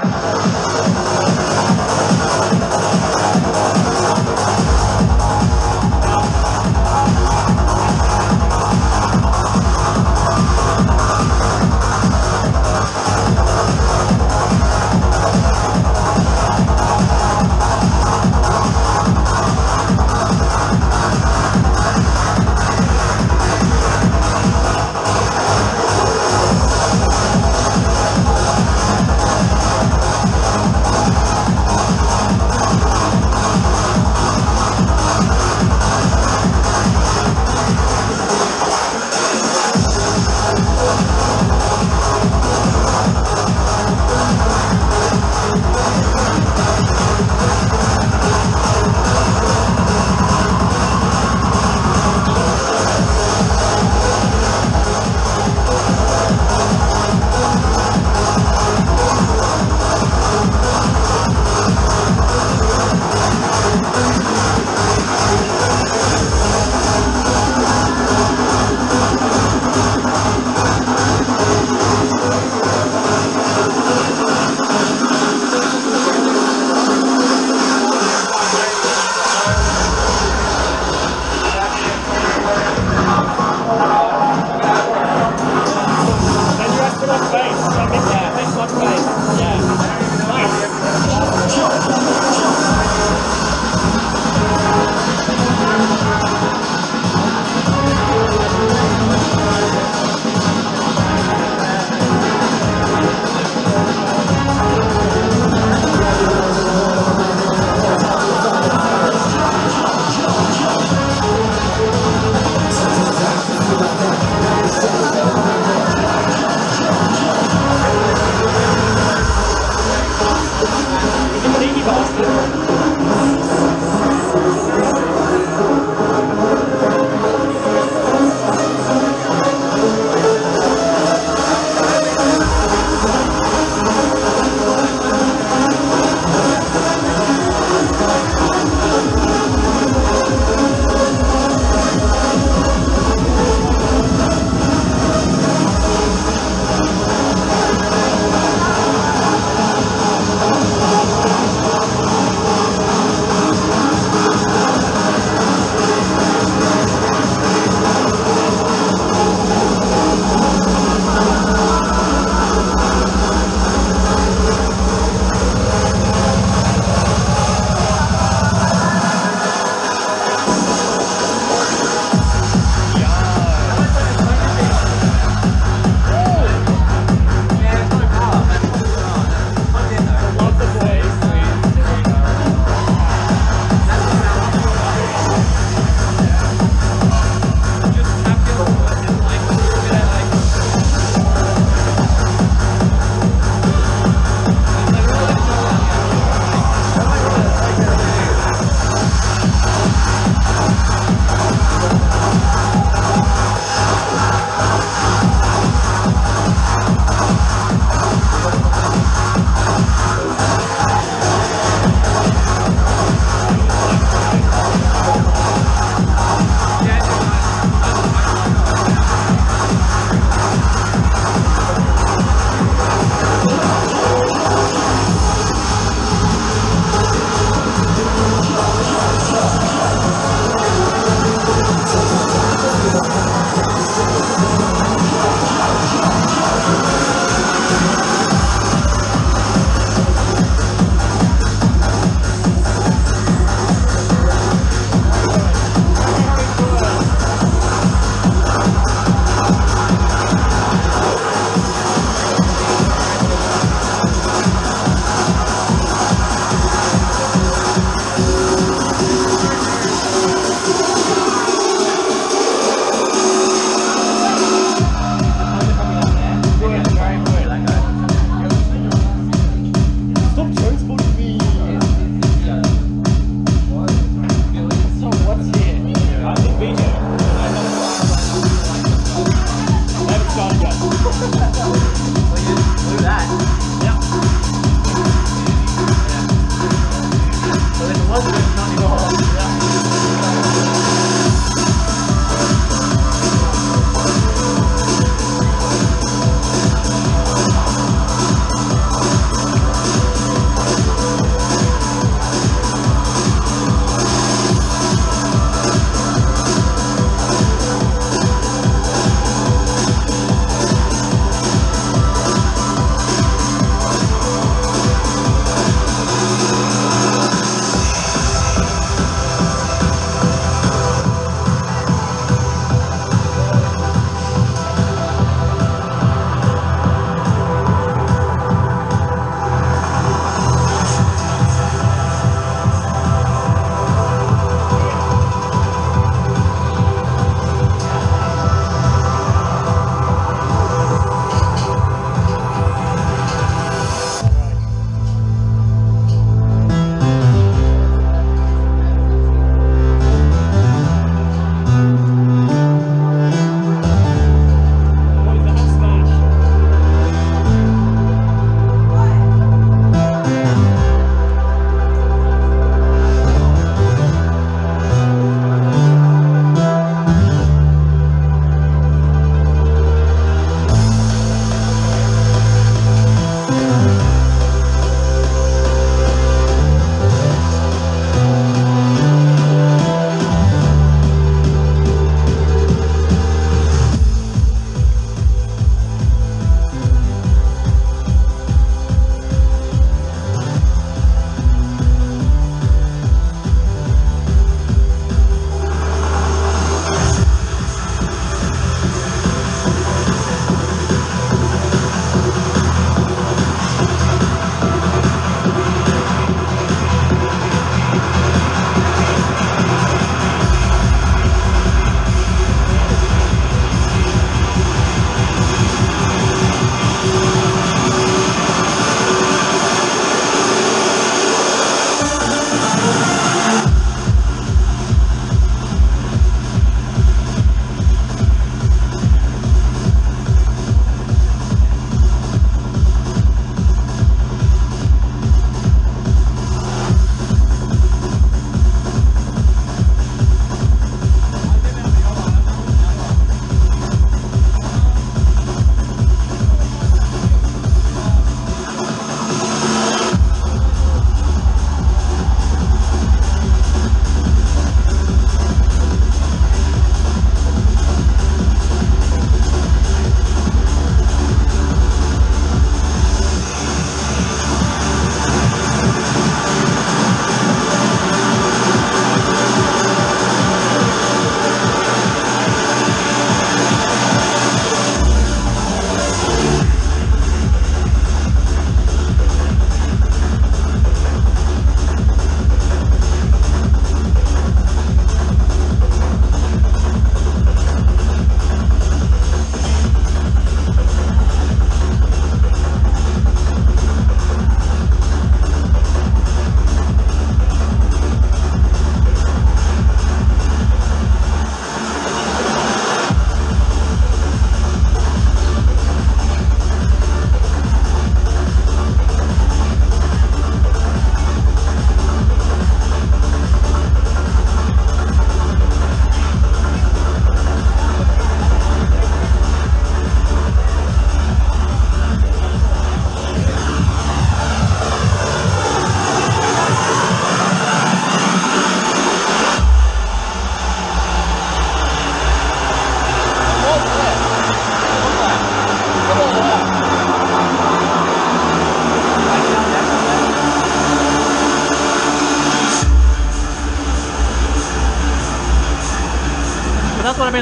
Thank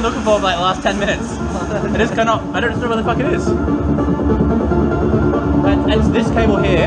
looking for for like the last 10 minutes. It is kind of I don't know where the fuck it is. And it's this cable here.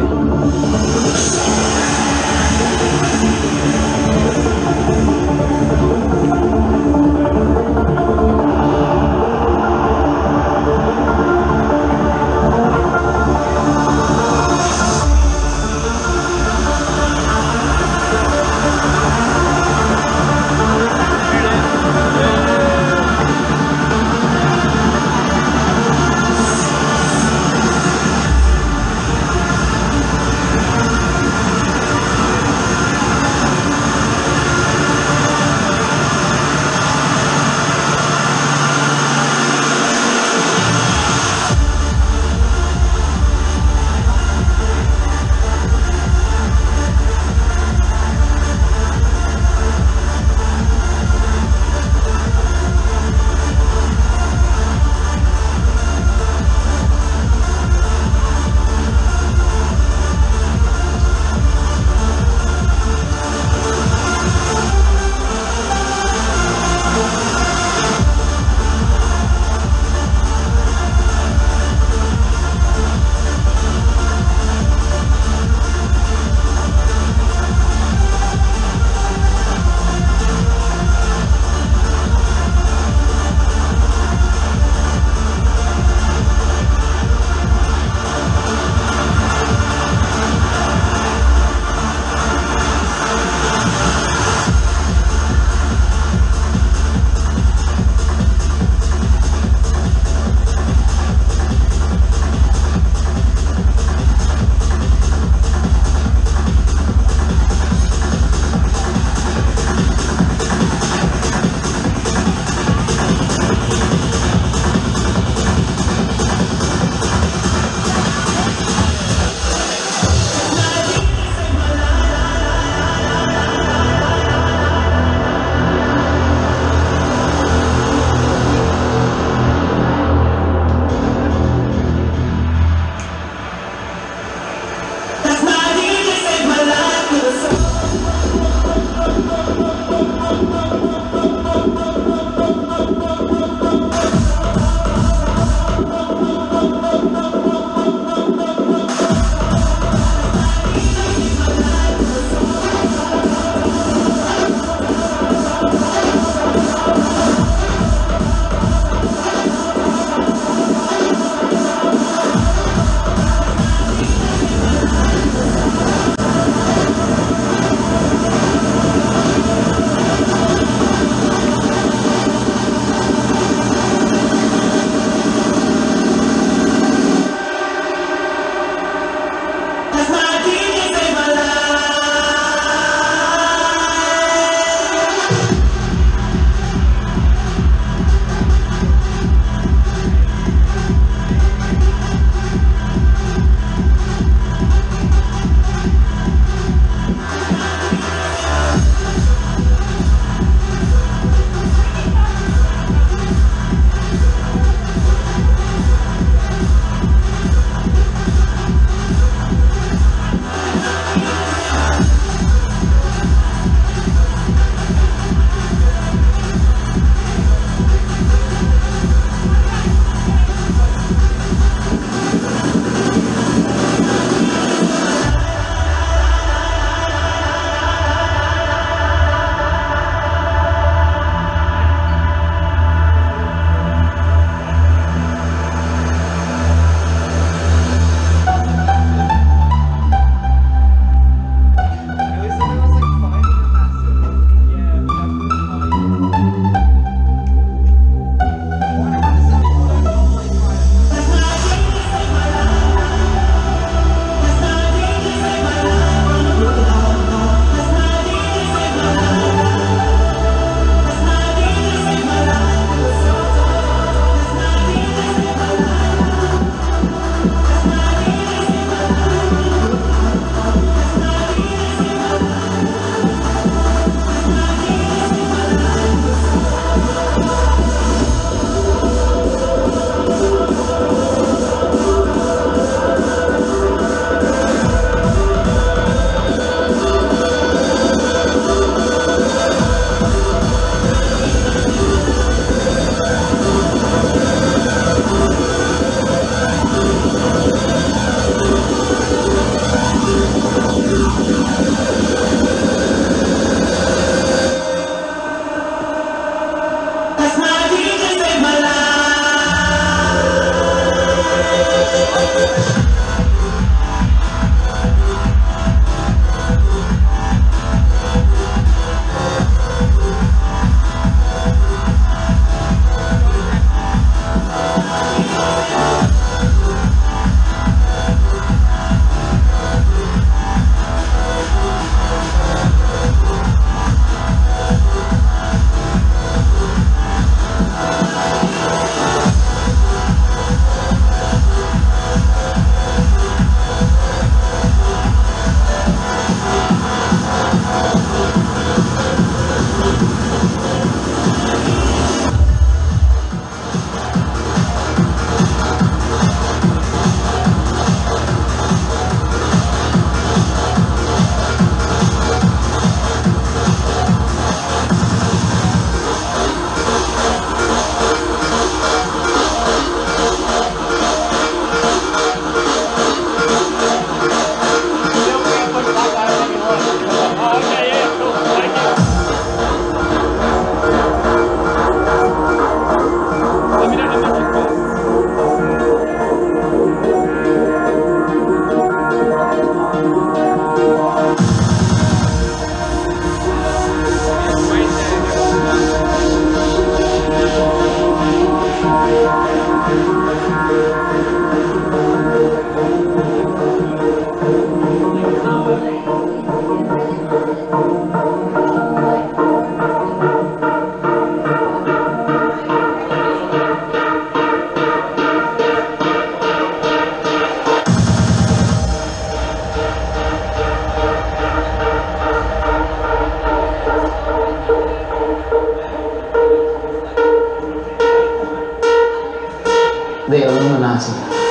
The Illuminati. The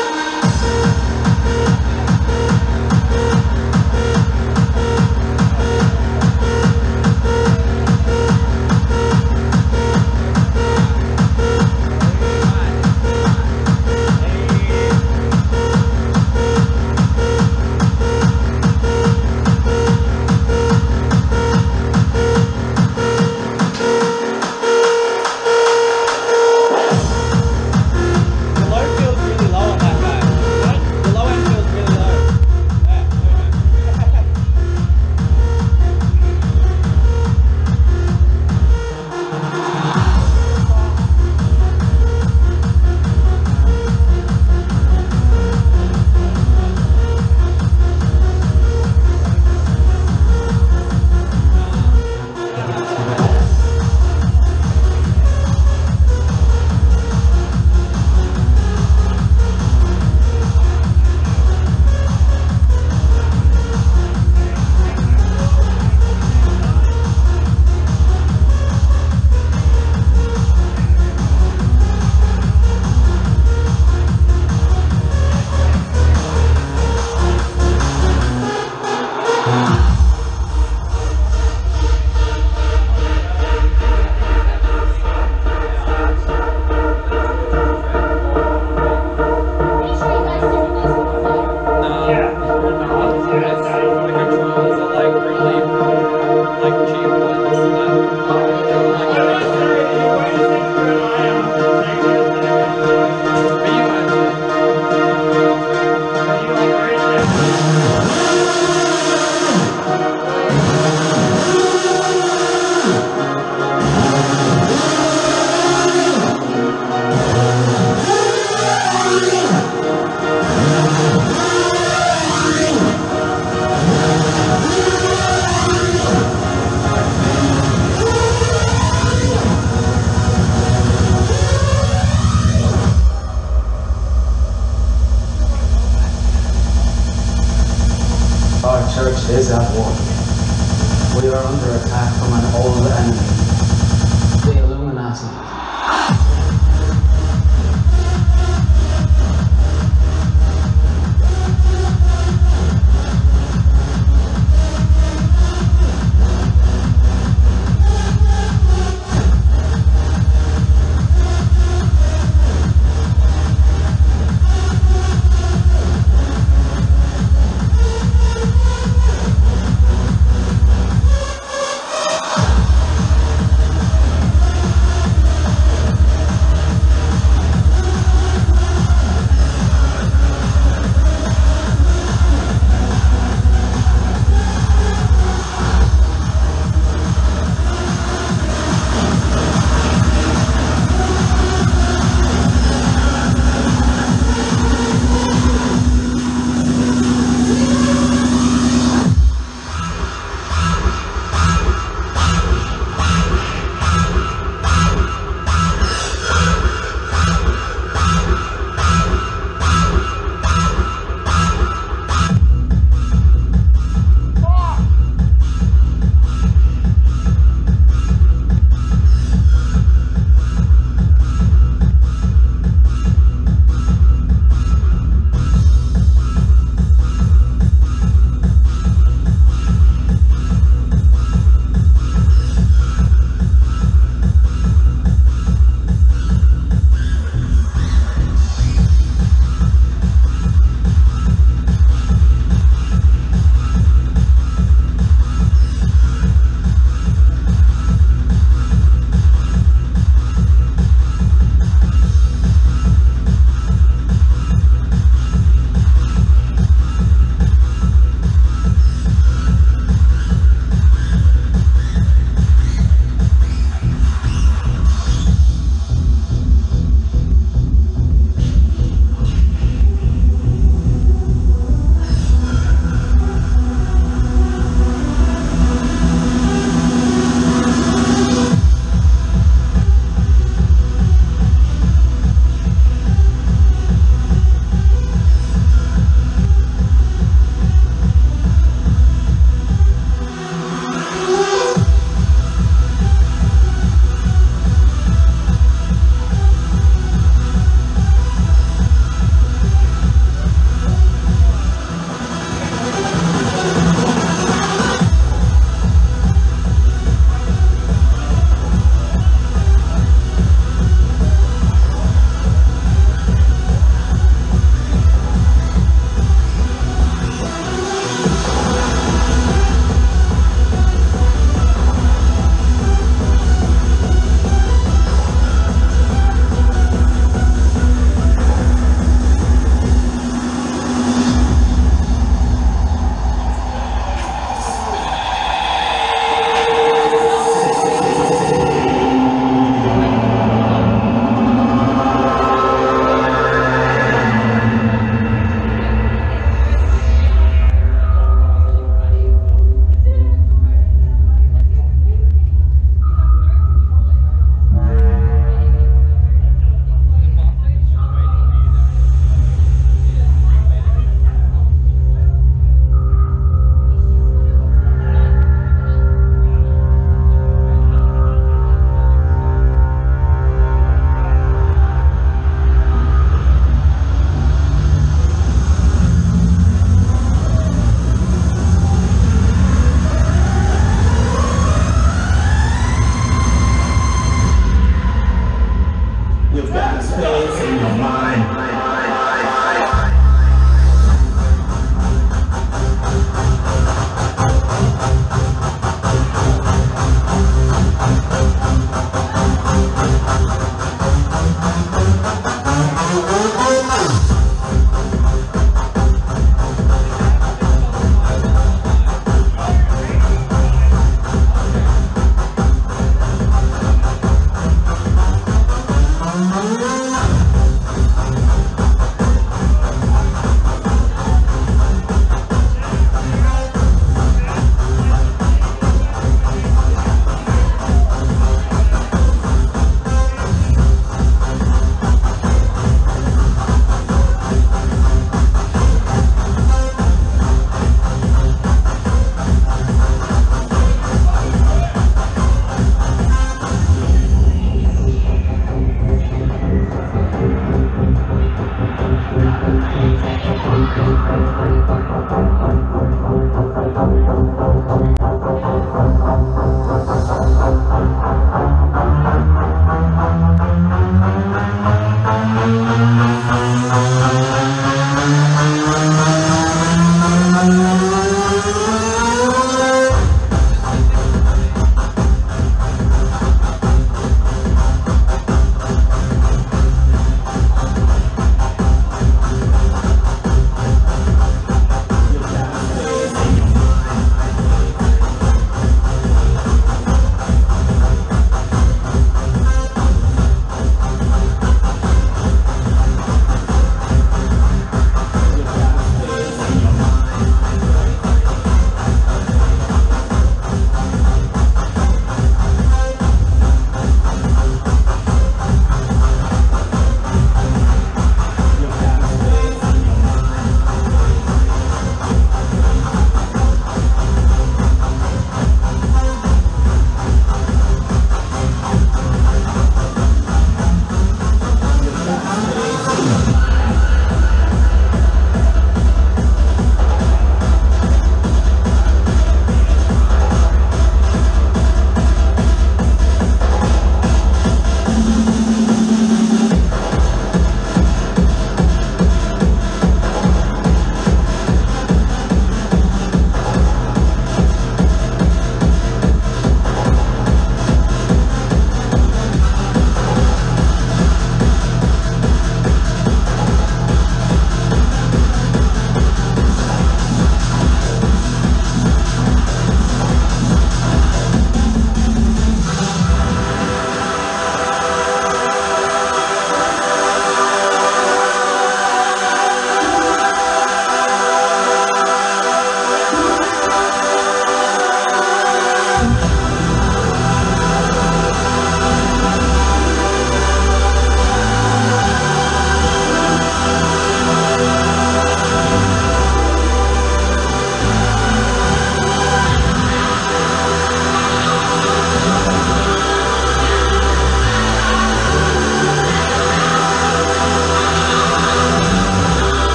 Thank you.